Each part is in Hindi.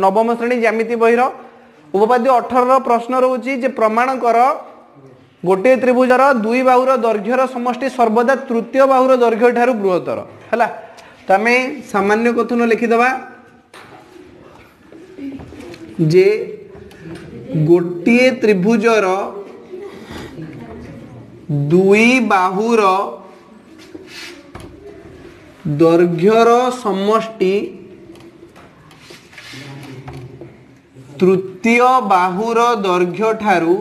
ନବମ ଶ୍ରେଣୀ ଜ୍ୟାମିତି ବହିର ଉପପାଦ୍ୟ ଅଠରର ପ୍ରଶ୍ନ ରହୁଛି ଯେ ପ୍ରମାଣ କର ଗୋଟିଏ ତ୍ରିଭୁଜର ଦୁଇ ବାହୁର ଦୈର୍ଘ୍ୟର ସମଷ୍ଟି ସର୍ବଦା ତୃତୀୟ ବାହୁର ଦୈର୍ଘ୍ୟ ଠାରୁ ବୃହତ୍ତର ହେଲା ତ ଆମେ ସାମାନ୍ୟ କଥନ ଲେଖିଦେବା ଯେ ଗୋଟିଏ ତ୍ରିଭୁଜର ଦୁଇ ବାହୁର ଦୈର୍ଘ୍ୟର ସମଷ୍ଟି ତୃତୀୟ ବାହୁର ଦୈର୍ଘ୍ୟ ଠାରୁ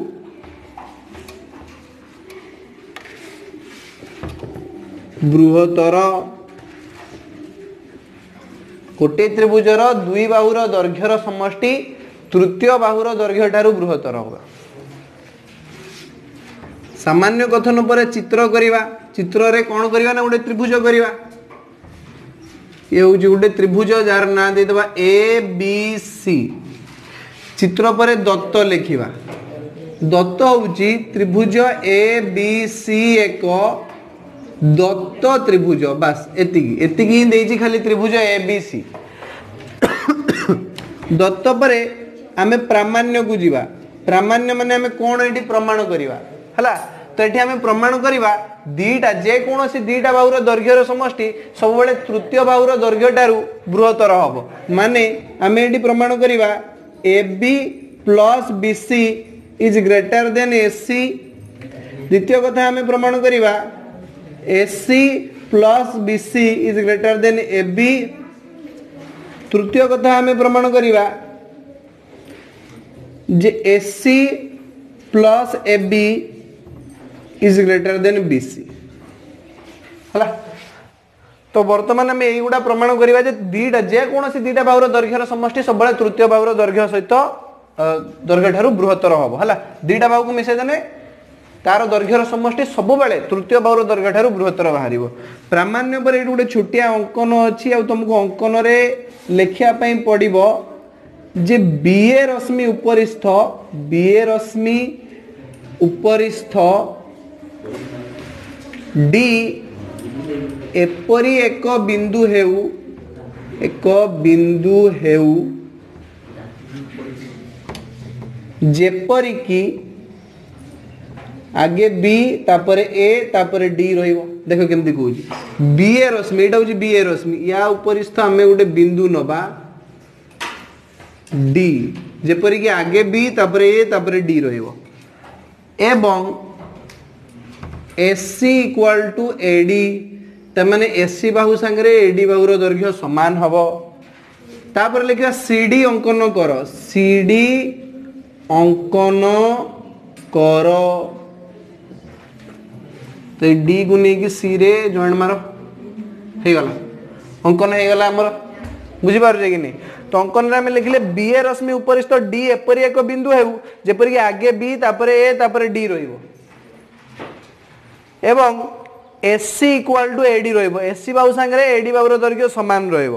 ବୃହତ୍ତର ଗୋଟେ ତ୍ରିଭୁଜର ଦୁଇ ବାହୁର ଦୈର୍ଘ୍ୟର ସମଷ୍ଟି ତୃତୀୟ ବାହୁର ଦୈର୍ଘ୍ୟ ଠାରୁ ବୃହତ୍ତର ହବ ସାମାନ୍ୟ କଥନ ପରେ ଚିତ୍ର କରିବା ଚିତ୍ରରେ କ'ଣ କରିବା ନା ଗୋଟେ ତ୍ରିଭୁଜ କରିବା ଇଏ ହେଉଛି ଗୋଟେ ତ୍ରିଭୁଜ ଯାହାର ନାଁ ଦେଇଦେବା ଏ ବି ସି ଚିତ୍ର ପରେ ଦତ୍ତ ଲେଖିବା ଦତ୍ତ ହେଉଛି ତ୍ରିଭୁଜ ଏ ବି ସି ଏକ ଦତ୍ତ ତ୍ରିଭୁଜ ବାସ୍ ଏତିକି ଏତିକି ହିଁ ଦେଇଛି ଖାଲି ତ୍ରିଭୁଜ ଏ ବି ସି ଦତ୍ତ ପରେ ଆମେ ପ୍ରାମାଣ୍ୟକୁ ଯିବା ପ୍ରାମାଣ୍ୟ ମାନେ ଆମେ କ'ଣ ଏଠି ପ୍ରମାଣ କରିବା ହେଲା ତ ଏଠି ଆମେ ପ୍ରମାଣ କରିବା ଦୁଇଟା ଯେକୌଣସି ଦୁଇଟା ବାହୁର ଦୈର୍ଘ୍ୟର ସମଷ୍ଟି ସବୁବେଳେ ତୃତୀୟ ବାହୁର ଦୈର୍ଘ୍ୟଠାରୁ ବୃହତ୍ତର ହବ ମାନେ ଆମେ ଏଠି ପ୍ରମାଣ କରିବା A B plus B C is greater than A C দ্বিতীয় কথা আমি প্রমাণ করিবা A C plus B C is greater than A B তৃতীয় কথা আমি প্রমাণ করিবা যে A C plus A B is greater than B C হলা ତ ବର୍ତ୍ତମାନ ଆମେ ଏଇଗୁଡ଼ା ପ୍ରମାଣ କରିବା ଯେ ଦୁଇଟା ଯେକୌଣସି ଦୁଇଟା ବାହୁର ଦୈର୍ଘ୍ୟର ସମଷ୍ଟି ସବୁବେଳେ ତୃତୀୟ ବାହୁର ଦୈର୍ଘ୍ୟ ସହିତ ଦୈର୍ଘ୍ୟ ଠାରୁ ବୃହତ୍ତର ହବ ହେଲା ଦୁଇଟା ବାହୁକୁ ମିଶେଇଦେଲେ ତାର ଦୈର୍ଘ୍ୟର ସମଷ୍ଟି ସବୁବେଳେ ତୃତୀୟ ବାହୁର ଦୈର୍ଘ୍ୟ ଠାରୁ ବୃହତ୍ତର ବାହାରିବ ପ୍ରାମାଣ୍ୟ ପରେ ଏଇଠି ଗୋଟେ ଛୋଟିଆ ଅଙ୍କନ ଅଛି ଆଉ ତୁମକୁ ଅଙ୍କନରେ ଲେଖିବା ପାଇଁ ପଡ଼ିବ ଯେ ବିଏ ରଶ୍ମି ଉପରିସ୍ଥ ବିଏ ରଶ୍ମି ଉପରିସ୍ଥ ଡି एपरी एक बिंदु है एक बिंदु है जेपरिक आगे बी तापर ए तापर डी रही हो देखो कमी कह ए रश्मि यहाँ हूँ बी ए रश्मि या उपरिस्थ आम गोटे बिंदु नबा डी जेपरिक आगे बी तापर ए तापर डी रही हो। एवं एसी इक्वाल टू एडी ତାମାନେ ଏସି ବାହୁ ସାଙ୍ଗରେ ଏଡି ବାହୁର ଦୈର୍ଘ୍ୟ ସମାନ ହେବ ତାପରେ ଲେଖିବା ସି ଡି ଅଙ୍କନ କର ସି ଡି ଅଙ୍କନ କର ତ ଏଇ ଡିକୁ ନେଇକି ସିରେ ଜଏଣ୍ଟ ମାର ହେଇଗଲା ଅଙ୍କନ ହେଇଗଲା ଆମର ବୁଝିପାରୁଛେ କି ନାହିଁ ତ ଅଙ୍କନରେ ଆମେ ଲେଖିଲେ ବି ଏ ରଶ୍ମି ଉପରିସ୍ଥ ଡି ଏପରି ଏକ ବିନ୍ଦୁ ହେଉ ଯେପରିକି ଆଗେ ବି ତାପରେ ଏ ତାପରେ ଡି ରହିବ एवं S C equal to A D रही एस सी बाबू सांगे ए डी बाबूर दर्घ्य सामान रोज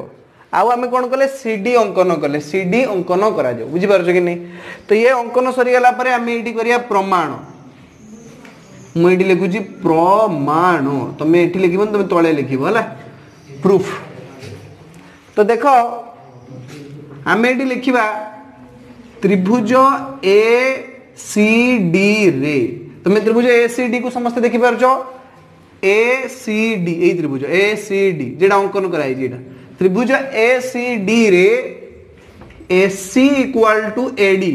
आउ आम कौन कले सी डी अंकन कले सी डी अंकन कर बुझीपार नहीं तो ये अंकन सरीगलापर आम ये करा प्रमाण मुझे लिखुची प्रमाण तुम्हें ये लिख तुम तले लिख है प्रूफ तो देख आम ये लिखा त्रिभुज ए सी डी रे তুমি ত্রিভুজ এ সি ডি কু সমস্তে দেখিপারছ এ সি ডি এই ত্রিভুজ এ সি ডি যেটা অঙ্কন করা হয়েছে এটা ত্রিভুজ এ সি ডি রে A C equal to A D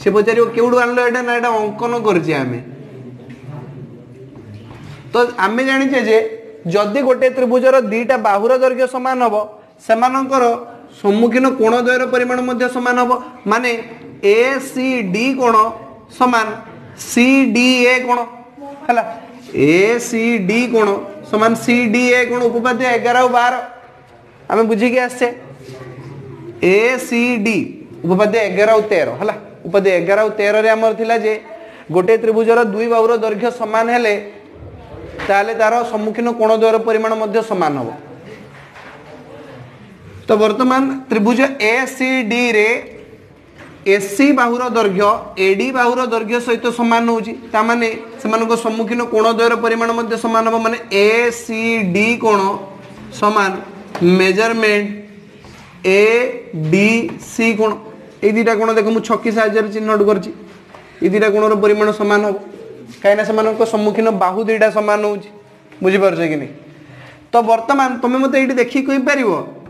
সে পচারিব কেউঠু আনলো এটা না এটা অঙ্কন করছে আমি তো আমি জানিছে যে যদি গোটে ত্রিভুজর দুইটা বাহুর দৈর্ঘ্য সমান হব সেমানଙ୍କର ସମ୍ମୁଖୀନ କୋଣ ଦ୍ୱୟର ପରିମାଣ ମଧ୍ୟ ସମାନ ହେବ ମାନେ ଏ ସି ଡି କୋଣ ସମାନ સી ડી એ કોણ ହେଲା ଏ ସି ଡି କୋଣ ସମାନ ସି ଡି ଏ କୋଣ ଉପପାଦ୍ୟ ଏଗାର ଆଉ ବାର ଆମେ ବୁଝିକି ଆସିଛେ ଏ ସି ଡି ଉପପାଦ୍ୟ ଏଗାର ଆଉ ତେର ହେଲା ଉପାଧ୍ୟାୟ ଏଗାର ଆଉ ତେରରେ ଆମର ଥିଲା ଯେ ଗୋଟିଏ ତ୍ରିଭୁଜର ଦୁଇ ବାହୁର ଦୈର୍ଘ୍ୟ ସମାନ ହେଲେ ତାହେଲେ ତାର ସମ୍ମୁଖୀନ କୋଣ ଦ୍ୱୟର ପରିମାଣ ମଧ୍ୟ ସମାନ ହେବ ତ ବର୍ତ୍ତମାନ ତ୍ରିଭୁଜ ଏ ସି ଡିରେ এসি বাহুর দৈর্ঘ্য এডি বাহুর দৈর্ঘ্য সহ সমান হচ্ছে তা মানে সে সম্মুখীন দ্বয়ের পরিমাণ মধ্যে সমান হব মানে এ সি ডি কোণ সমান মেজরমেন্ট এ ডি সি কোণ এই দুইটা কোণ দেখ ছকি সাহায্যে চিহ্নট করছি এই দুইটা কোণর পরিমাণ সমান হব কিনা সে সম্মুখীন বাহু দুইটা সমান হচ্ছে বুঝিপারছ কি না তো বর্তমান তুমি মতো এইটি দেখি কইপার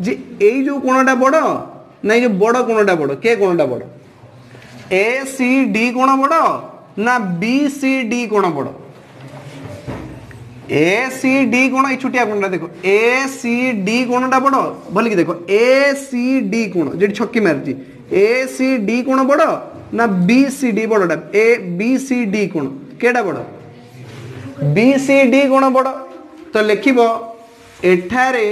যে এই যে কোণটা বড় না এই যে বড় কোণটা বড় কে কোণটা বড় ଏ ସି ଡି କ'ଣ ବଡ଼ ନା ବି ସି ଡି କ'ଣ ବଡ଼ ଏ ସି ଡି କ'ଣ ଏଇ ଛୋଟିଆ କୋଣଟା ଦେଖ ଏ ସି ଡି କୋଣଟା ବଡ଼ ଭଲିକି ଦେଖ ଏ ସି ଡି କୋଣ ଯେଠି ଛକି ମାରିଛି ଏ ସି ଡି କୋଣ ବଡ଼ ନା ବି ସି ଡି ବଡ଼ଟା ଏ ବି ସି ଡି କୋଣ କେଟା ବଡ଼ ବି ସି ଡି କୋଣ ବଡ଼ ତ ଲେଖିବ ଏଠାରେ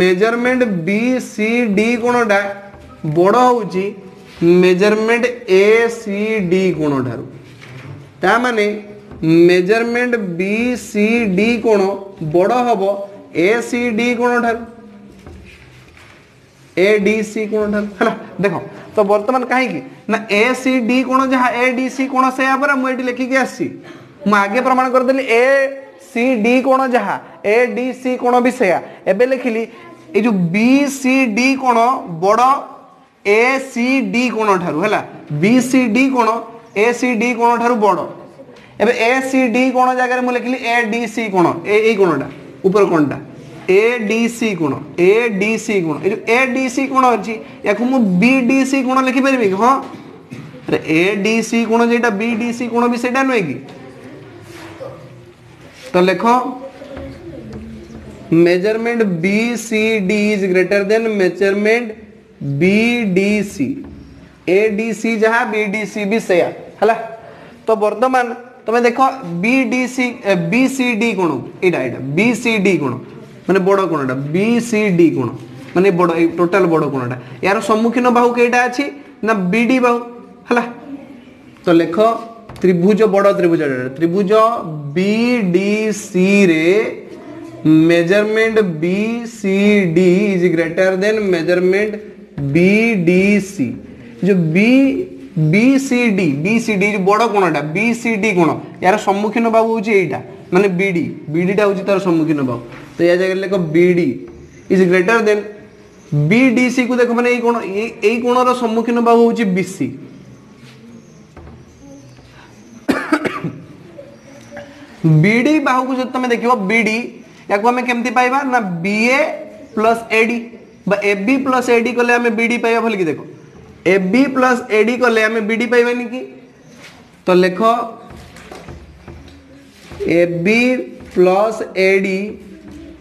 মেজরমেন্ট বি সি ডি কোণটা বড় হচ্ছে मेजरमेंट ए सी डी कोण ठार ताने मेजरमेंट बी सी डी कोण बड़ हम ए सी डी कोण ठार ए डी सी कोण ठार है देख तो बर्तमान कहीं ए सी डी कोण जहाँ ए डी सी कोण से परा मुझे लिखिक आसी आगे प्रमाण करदेली ए सी डी कोण जहाँ ए डी सी कोण भी से लिखिली ये जो बी सी डी कोण बड़ ए सी डी कोण ठारू है बी सी डी कोण ए सी डी कोण ठारू बड़ एबे ए सी डी कोण जगह मुझे लिखिली ए डी सी कोण ए कोणटा ऊपर कोणटा ए डी सी कोण ए डी सी कोण ए ए डी सी कोण अछि अच्छी मु बी डी सी कोण लिखिपर कि हां अरे ए डी सी कोण जेटा बी डी सी कोण भी सेटा नै कि तो लेखो measurement B C D is greater than measurement B D C A D C जहाँ बी डी सी भी से तो बर्तमान तुम्हें देख B D C B C D गुण यहाँ बी सी डी गुण मानने बड़ गुणटा बी सी डी गुण मानने बड़ टोटाल बड़ गुणटा यार सम्मुखीन बाहू कईटा अच्छी ना बी डी बाहू है तो लेख त्रिभुज बड़ त्रिभुज त्रिभुज बी डी सी रे measurement B C D is greater than measurement B D C যে B B C D B C D যে বড় কোণটা বি সি ডি কোণ ইয়ার সম্মুখীন বাহু হচ্ছে এইটা মানে বিডি বিডিটা হচ্ছে তার সম্মুখীন বাহু তো ইয়া জায়গায় লেখ BD is greater than BDC কু দেখো মানে এই কোণ এই কোণর সম্মুখীন বাহু হচ্ছে বিসি বিডি বাহুকে যদি তুমি দেখব বিডি ইয়াকু আমি কেমতি পাইবা না BA plus AD plus plus D कले पाइबा भल कि देख ए प्लस एडी कले आम पाइबानी कि तो लेख A plus D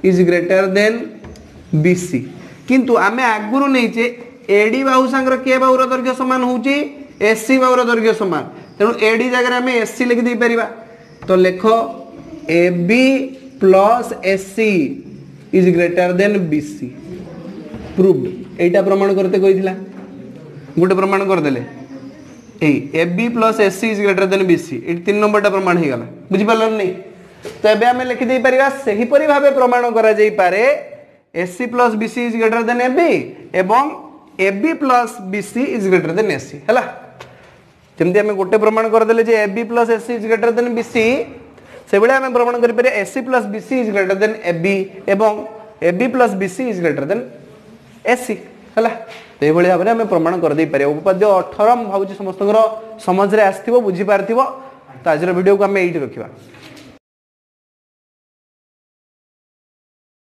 is greater than C किंतु आम नहींचे ए एडी बाहू सागर के बाहूर दैर्घ्य सामान हूँ सी बाहूर दैर्घ्य सामान तेणु डी जगह आम सी लिखिदे पार तो लेख A plus plus C is greater than BC proof एटा प्रमाण करते कही गोटे प्रमाण करदे A plus S C is greater than B C तीन नंबर टा प्रमाण हो नहीं तो ये आम लिखिदार से हीपरी भाव प्रमाण कर S C plus B C is greater than एवं A plus B C is greater than S C है जमी आम गोटे प्रमाण करदे A plus S C is greater than B C से भाया आम प्रमाण कर S C plus B C is greater than A plus B C is greater than AC ହେଲା ଏଇଭଳି ଭାବରେ ଆମେ ପ୍ରମାଣ କରିଦେଇପାରିବା ଉପପାଦ୍ୟ ଅଠର ମୁଁ ଭାବୁଛି ସମସ୍ତଙ୍କର ସମାଜରେ ଆସିଥିବ ବୁଝିପାରିଥିବ ତ ଆଜିର ଭିଡ଼ିଓକୁ ଆମେ ଏଇଠି ରଖିବା